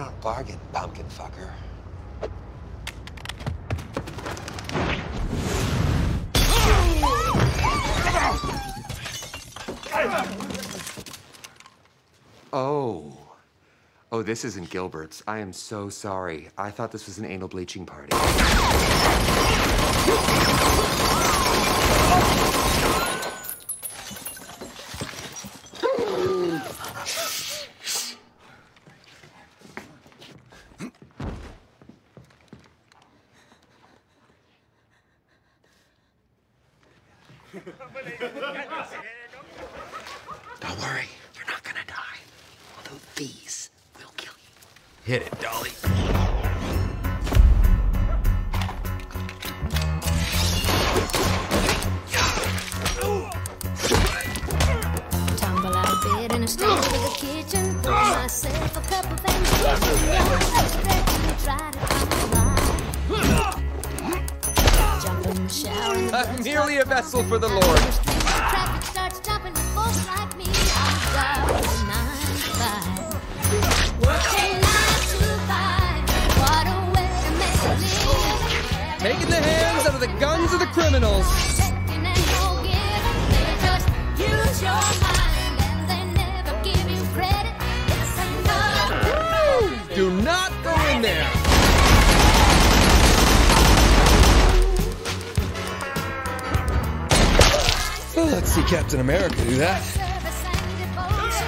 don't bargain, pumpkin fucker. Oh. Oh, this isn't Gilbert's. I am so sorry. I thought this was an anal bleaching party. Don't worry, you're not gonna die. Although these will kill you. Hit it, Dolly. Tumble out of bed and I stand to the kitchen. Pour myself a cup of ambition. Try to I'm uh, merely a vessel for the. Lord. Traffic starts jumping to folks like me. I'm down to nine to five. Working nine to five. What a way to make a living. Taking the hands out of the guns of the criminals. See Captain America do that. Service and devotion.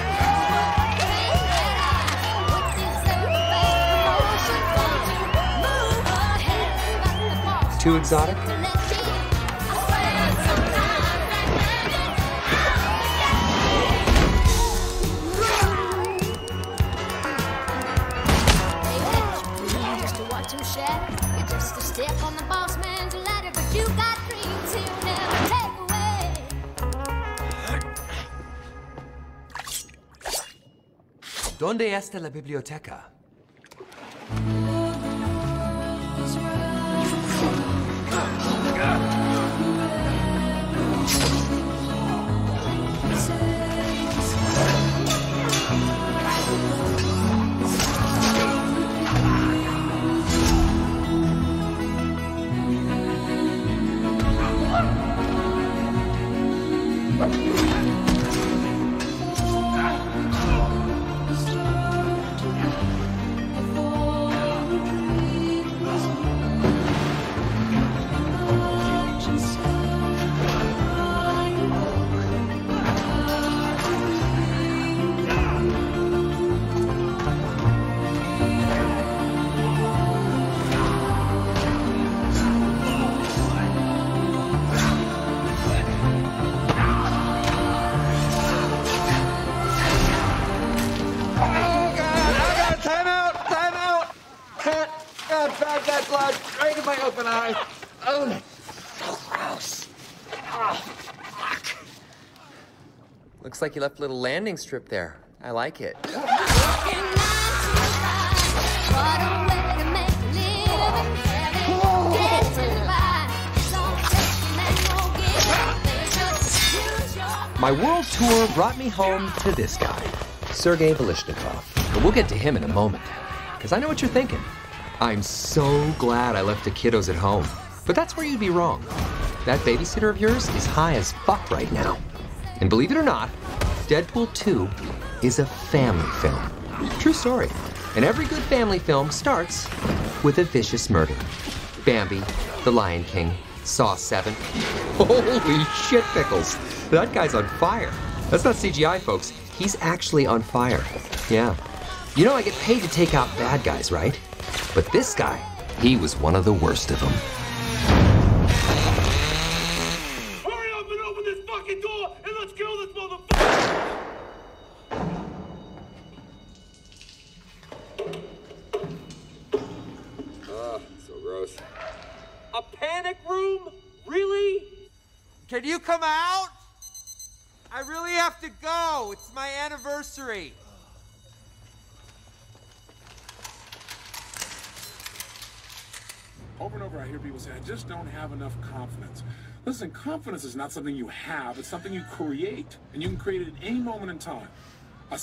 What deserve the best promotion? ¿Dónde está la biblioteca? God, bad guy blood! Right in my open eye! Oh, so gross. Oh, fuck. Looks like you left a little landing strip there. I like it. Working nine to five. What a way to make a living. Having getting by. It's all taking and no giving. They just use your My world tour brought me home to this guy, Sergei Velishnikov. But we'll get to him in a moment, because I know what you're thinking. I'm so glad I left the kiddos at home. But that's where you'd be wrong. That babysitter of yours is high as fuck right now. And believe it or not, Deadpool 2 is a family film. True story. And every good family film starts with a vicious murder. Bambi, The Lion King, Saw 7. Holy shit, Pickles. That guy's on fire. That's not CGI, folks. He's actually on fire. Yeah. You know, I get paid to take out bad guys, right? But this guy, he was one of the worst of them. Hurry up and open this fucking door and let's kill this motherfucker! Ah, So gross. A panic room? Really? Can you come out? I really have to go. It's my anniversary. Over and over, I hear people say, I just don't have enough confidence. Listen, confidence is not something you have, it's something you create. And you can create it at any moment in time. A